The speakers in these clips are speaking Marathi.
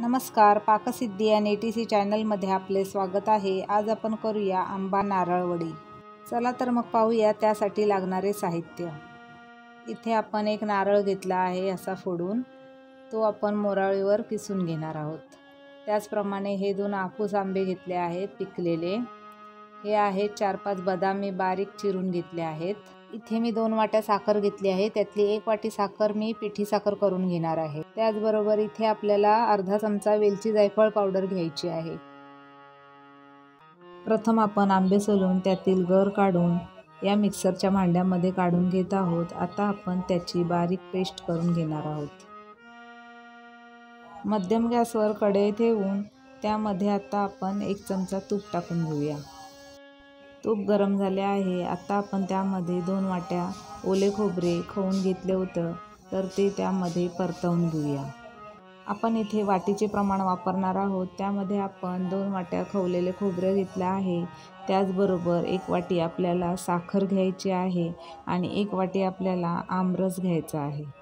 नमस्कार पाकसिद्धी या ए टी सी चॅनलमध्ये आपले स्वागत आहे. आज आपण करूया आंबा नारळवडी चला तर मग पाहूया त्यासाठी लागणारे साहित्य. इथे आपण एक नारळ घेतला आहे असा फोडून. तो आपण मोराळीवर किसून घेणार आहोत. त्याचप्रमाणे हे दोन आपूस आंबे घेतले आहेत पिकलेले. हे आहेत चार पाच बदाम मी बारीक चिरून घेतले आहेत. इथे मी दोन वाट्या साखर घेतली आहे. त्यातली एक वाटी साखर मी पिठी साखर करून घेणार आहे. त्याचबरोबर इथे आपल्याला अर्धा चमचा वेलची जायफळ पावडर घ्यायची आहे. प्रथम आपण आंबे सोलून त्यातील गर काढून या मिक्सरच्या भांड्यामध्ये काढून घेत आहोत. आता आपण त्याची बारीक पेस्ट करून घेणार आहोत. मध्यम गॅसवर कढई ठेवून त्यामध्ये आता आपण एक चमचा तूप टाकून घेऊया. तूप गरम झाले आहे. आता आपण त्यामध्ये दोन वाट्या ओले खोबरे खवून घेतले होतं तर ते त्यामध्ये परतवून घेऊया. आपण इथे वाटीचे प्रमाण वापरणार आहोत. त्यामध्ये आपण दोन वाट्या खवलेले खोबरे घेतले आहे. त्याचबरोबर एक वाटी आपल्याला साखर घ्यायची आहे आणि एक वाटी आपल्याला आमरस घ्यायचा आहे.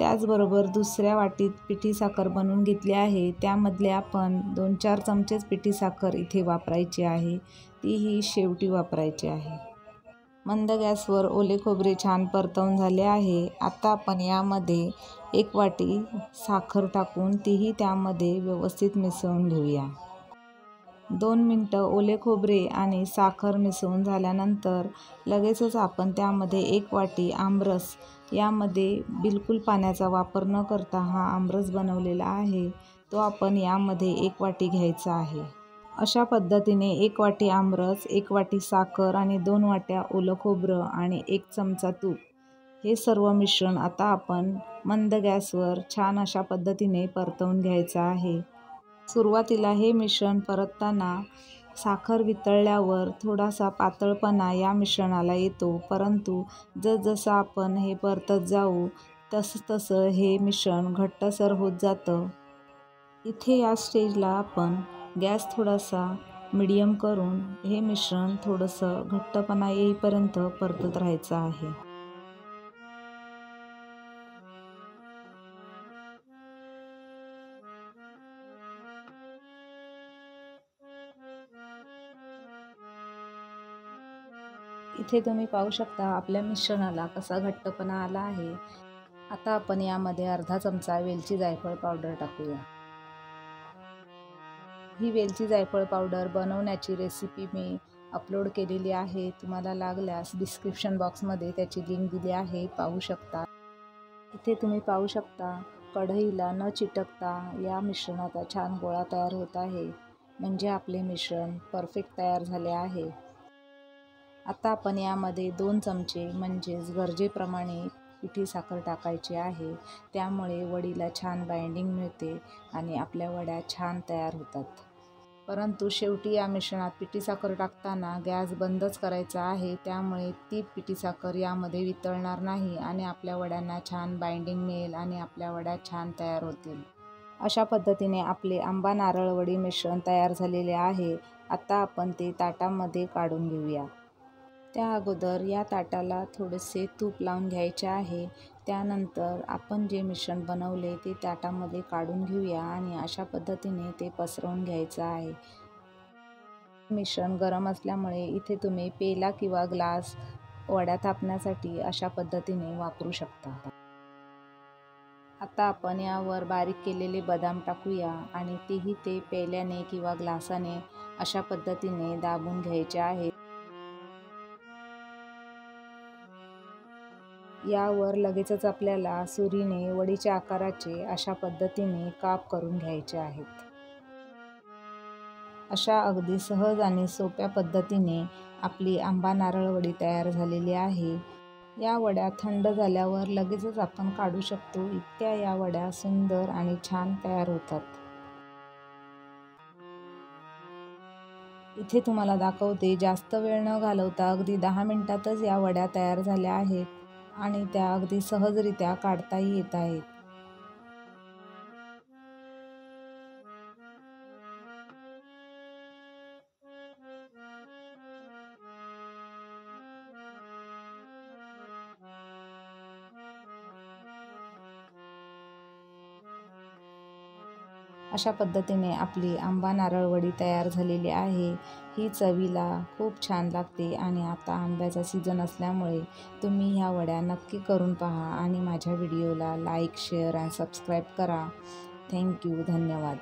त्याचबरोबर दुसऱ्या वाटीत पिठी साखर बनवून घेतली आहे. त्यामधले आपण दोन चार चमचेच पिठी साखर इथे वापरायची आहे. तीही शेवटी वापरायची आहे. मंद गॅसवर ओले खोबरे छान परतवून झाले आहे. आता आपण यामध्ये एक वाटी साखर टाकून तीही त्यामध्ये व्यवस्थित मिसळून घेऊया. दोन मिनटं ओले खोबरे आणि साखर मिसळून झाल्यानंतर लगेचच आपण त्यामध्ये एक वाटी आमरस यामध्ये बिलकुल पाण्याचा वापर न करता हा आमरस बनवलेला आहे. तो आपण यामध्ये एक वाटी घ्यायचा आहे. अशा पद्धतीने एक वाटी आमरस एक वाटी साखर आणि दोन वाट्या ओलं खोबरं आणि एक चमचा तूप हे सर्व मिश्रण आता आपण मंद गॅसवर छान अशा पद्धतीने परतवून घ्यायचं आहे. सुरुवातीला हे मिश्रण परतताना साखर वितळल्यावर थोडासा पातळपणा या मिश्रणाला येतो. परंतु जसजसं आपण हे परतत जाऊ तसं तसं हे मिश्रण घट्टसर होत जातं. इथे या स्टेजला आपण गॅस थोडासा मिडियम करून हे मिश्रण थोडंसं घट्टपणा येईपर्यंत परतत राहायचं आहे. इथे तुम्ही पाहू शकता आपल्या मिश्रणाला कसा घट्टपणा आला आहे. आता आपण यामध्ये अर्धा चमचा वेलची जायफळ पावडर टाकूया. ही वेलची जायफळ पावडर बनवण्याची रेसिपी मी अपलोड केलेली आहे. तुम्हाला लागल्यास डिस्क्रिप्शन बॉक्समध्ये त्याची लिंक दिली आहे. पाहू शकता. इथे तुम्ही पाहू शकता कढईला न चिटकता या मिश्रणाचा छान गोळा तयार होत आहे. म्हणजे आपले मिश्रण परफेक्ट तयार झाले आहे. आता आपण यामध्ये दोन चमचे म्हणजेच गरजेप्रमाणे पिठी साखर टाकायची आहे. त्यामुळे वडीला छान बाइंडिंग मिळते आणि आपल्या वड्या छान तयार होतात. परंतु शेवटी या मिश्रणात पिठी साखर टाकताना गॅस बंदच करायचा आहे. त्यामुळे ती पिठी साखर यामध्ये वितळणार नाही आणि आपल्या वड्यांना छान बाइंडिंग मिळेल आणि आपल्या वड्या छान तयार होतील. अशा पद्धतीने आपले आंबा नारळ वडी मिश्रण तयार झालेले आहे. आता आपण ते ताटामध्ये काढून घेऊया. त्या अगोदर या ताटाला थोडेसे तूप लावून घ्यायचे आहे. त्यानंतर आपण जे मिश्रण बनवले ते ताटामध्ये काढून घेऊया आणि अशा पद्धतीने ते पसरवून घ्यायचं आहे. मिश्रण गरम असल्यामुळे इथे तुम्ही पेला किंवा ग्लास वड्या थापण्यासाठी अशा पद्धतीने वापरू शकता. आता आपण यावर बारीक केलेले बदाम टाकूया आणि तेही ते पेल्याने किंवा ग्लासाने अशा पद्धतीने दाबून घ्यायचे आहे. यावर लगेचच आपल्याला सुरीने वडीच्या आकाराचे अशा पद्धतीने काप करून घ्यायचे आहेत. अशा अगदी सहज आणि सोप्या पद्धतीने आपली आंबा नारळ वडी तयार झालेली आहे. या वड्या थंड झाल्यावर लगेचच आपण काढू शकतो. इतक्या या वड्या सुंदर आणि छान तयार होतात. इथे तुम्हाला दाखवते जास्त वेळ न घालवता अगदी दहा मिनिटातच या वड्या तयार झाल्या आहेत. आणि त्या अगदी सहजरित्या काढताही येत आहेत. अशा पद्धतीने आपली आंबा नारळवडी तयार झालेली आहे. ही चवीला खूप छान लागते आणि आता आंब्याचा सीझन असल्यामुळे तुम्ही ह्या वड्या नक्की करून पहा आणि माझ्या व्हिडिओला लाईक शेअर अँड सबस्क्राईब करा. थँक्यू धन्यवाद.